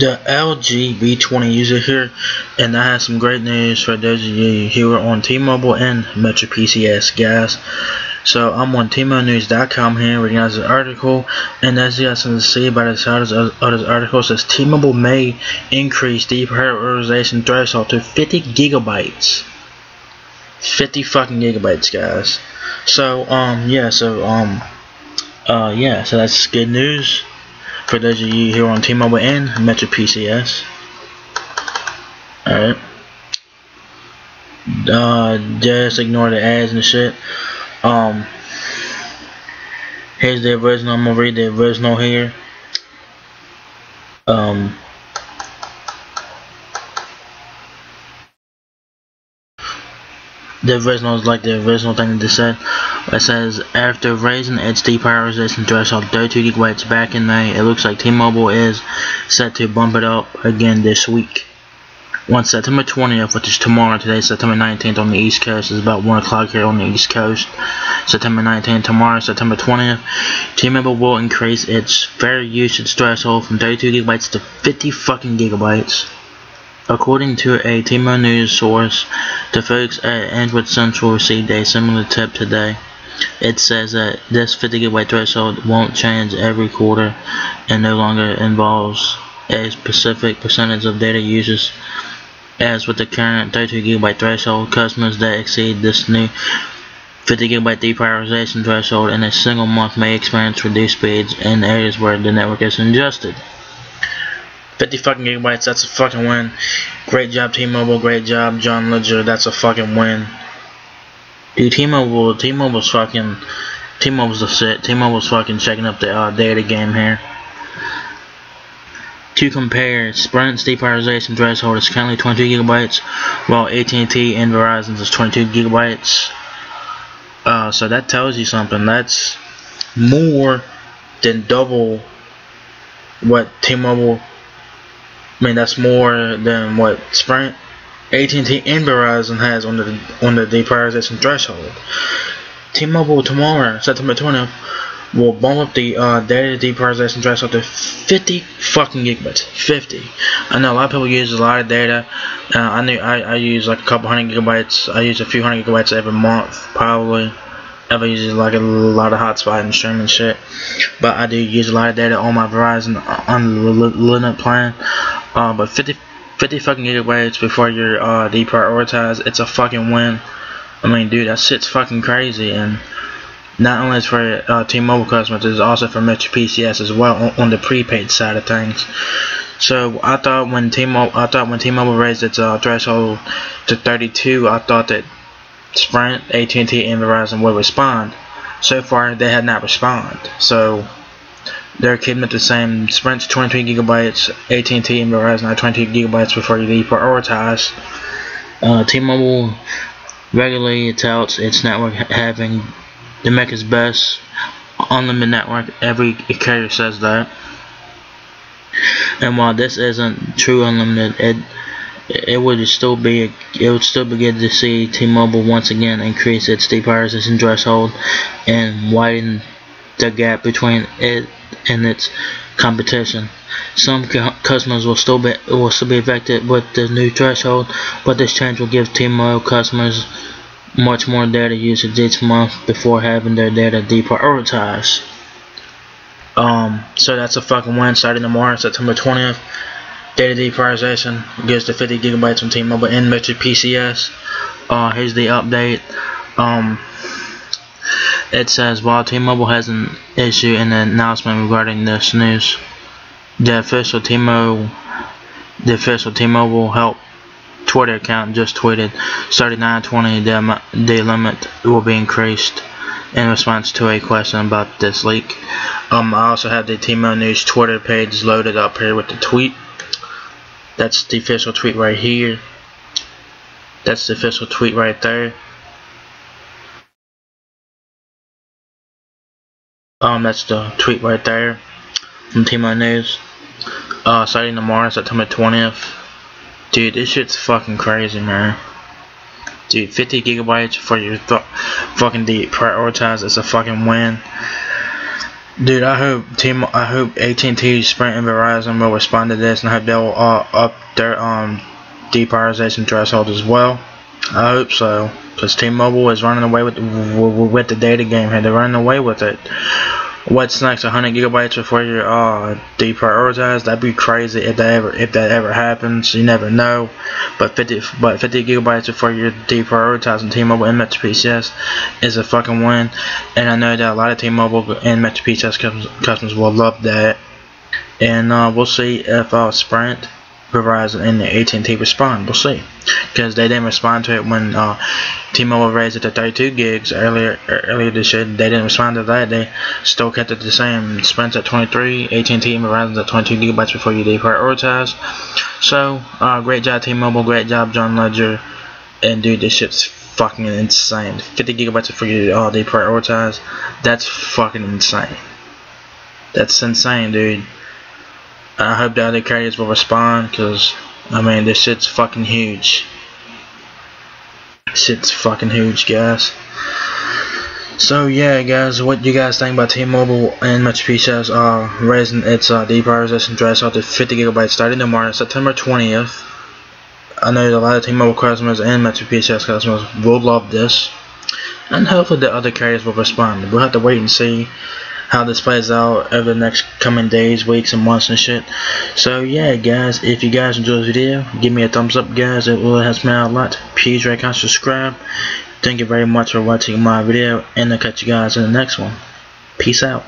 the LG V20 user here, and I have some great news for those of you who are on T-Mobile and Metro PCS, guys. So I'm on TMobileNews.com here reading out this article, and as you guys can see by the title of, this article, says T-Mobile may increase the deprioritization threshold to 50 gigabytes. 50 fucking gigabytes, guys. So um yeah, so um uh yeah, so that's good news for those of you here on T-Mobile and Metro PCS. Alright. Uh, just ignore the ads and shit. Um, here's the original. I'm gonna read the original here. Um, the original is like the original thing they said. It says after raising its deprioritization threshold to 32 gigabytes back in May, it looks like T-Mobile is set to bump it up again this week. On September 20th, which is tomorrow, today September 19th on the East Coast, is about 1 o'clock here on the East Coast. September 19th, tomorrow, September 20th, T-Mobile will increase its fair usage threshold from 32 gigabytes to 50 fucking gigabytes. According to a T-Mobile news source, the folks at Android Central received a similar tip today. It says that this 50 gigabyte threshold won't change every quarter and no longer involves a specific percentage of data users as with the current 32 gigabyte threshold, customers that exceed this new 50 gigabyte deprioritization threshold in a single month may experience reduced speeds in areas where the network is congested. 50 fucking gigabytes, that's a fucking win. Great job T-Mobile, great job John Legere, that's a fucking win. Dude, T-Mobile, T-Mobile's fucking, T-Mobile's shit. T-Mobile's fucking checking up the uh, data game here. To compare, Sprint's deprioritization threshold is currently 22 gigabytes, while AT&T and Verizon's is 22 gigabytes. Uh, so that tells you something. That's more than double what T-Mobile. I mean, that's more than what Sprint, AT&T, and Verizon has on the on the deprioritization threshold. T-Mobile tomorrow, September 20th, will bump up the uh, data deprioritization threshold to 50 fucking gigabytes. 50. I know a lot of people use a lot of data. Uh, I knew I, I use like a couple hundred gigabytes. I use a few hundred gigabytes every month, probably. Ever use like a lot of hotspot and streaming shit. But I do use a lot of data on my Verizon on the unlimited plan. Uh, but 50, 50 fucking gigabytes before you're uh, deprioritized, it's a fucking win. I mean, dude, that shit's fucking crazy. And not only is for uh, T-Mobile customers, it's also for Metro PCS as well on, the prepaid side of things. So I thought when T-Mobile, I thought when T-Mobile raised its uh, threshold to 32, I thought that Sprint, AT&T, and Verizon would respond. So far, they have not responded. So they're keeping it the same. Sprint's 23 gigabytes, AT&T and Verizon are 22 gigabytes before you deprioritize. Uh, T-Mobile regularly touts its network having America's best unlimited network. Every carrier says that. And while this isn't true unlimited, it it would still be it would still be good to see T-Mobile once again increase its deprioritization threshold and widen the gap between it and its competition. Some customers will still be will still be affected with the new threshold, but this change will give T-Mobile customers much more data usage each month before having their data deprioritized. Um, so that's a fucking win starting tomorrow, September 20th. Data deprioritization gives to 50 gigabytes from T-Mobile and Metro PCS. Uh, here's the update. Um, it says while T-Mobile hasn't issued an announcement regarding this news, the official T-Mobile, the official T-Mobile help Twitter account just tweeted 3920 the, the limit will be increased in response to a question about this leak. Um, I also have the T-Mobile News Twitter page loaded up here with the tweet. That's the official tweet right here. That's the official tweet right there. Um, that's the tweet right there from T-Mobile News. Uh, starting tomorrow, September 20th. Dude, this shit's fucking crazy, man. Dude, 50 gigabytes for your fucking deprioritize is a fucking win. Dude, I hope team, I hope AT&T, Sprint, and Verizon will respond to this, and I hope they'll uh, up their um deprioritization threshold as well. I hope so, because T-Mobile is running away with with the data game here. They're running away with it. What's next? 100 gigabytes before you're uh, deprioritized? That'd be crazy if that ever if that ever happens. You never know. But 50 but 50 gigabytes before you're deprioritizing T-Mobile and Metro PCS is a fucking win. And I know that a lot of T-Mobile and Metro PCS customers will love that. And uh, we'll see if uh, Sprint Verizon and the AT&T respond. We'll see, because they didn't respond to it when uh, T-Mobile raised it to 32 gigs earlier earlier this year. They didn't respond to that. They still kept it the same. Sprint's at 23, AT&T and at 22 gigabytes before you deprioritize. So, uh, great job T-Mobile, great job John Legere, and dude, this shit's fucking insane. 50 gigabytes before you uh, deprioritize. That's fucking insane. That's insane, dude. I hope the other carriers will respond because, I mean, this shit's fucking huge. Shit's fucking huge, guys. So yeah, guys, what you guys think about T-Mobile and Metro PCS uh, raising its uh, deprioritization threshold to 50 gigabytes starting tomorrow, September 20th? I know a lot of T-Mobile customers and Metro PCS customers will love this, and hopefully the other carriers will respond. We'll have to wait and see how this plays out over the next coming days, weeks, and months and shit. So yeah, guys, if you guys enjoyed the video, give me a thumbs up, guys. It will help me out a lot. Please like and subscribe. Thank you very much for watching my video, and I'll catch you guys in the next one. Peace out.